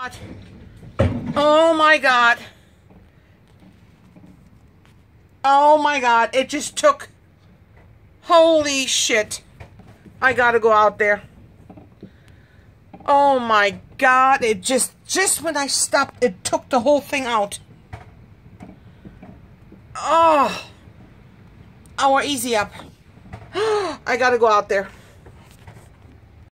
Oh my god. Oh my god. It just took. Holy shit. I gotta go out there. Oh my god. It just, just when I stopped, it took the whole thing out. Oh. Our easy up. I gotta go out there.